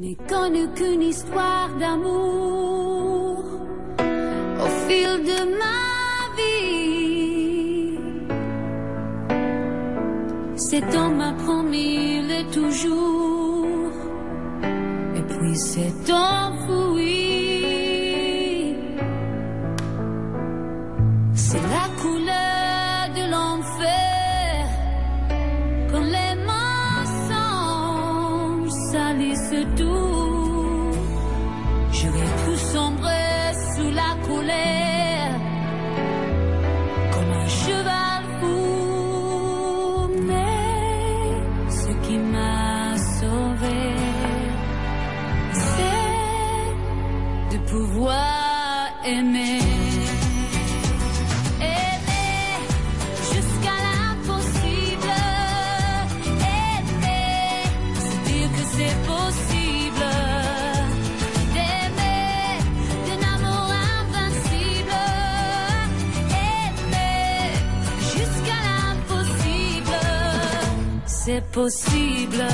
n'ai connu qu'une histoire d'amour au fil de ma vie. Cet homme m'a promis le toujours, et puis c'est enfoui. Salissent tout. Sombrer sous la colère comme un cheval fou, mais ce qui m'a sauvé, c'est de pouvoir. Aimer C'est possible.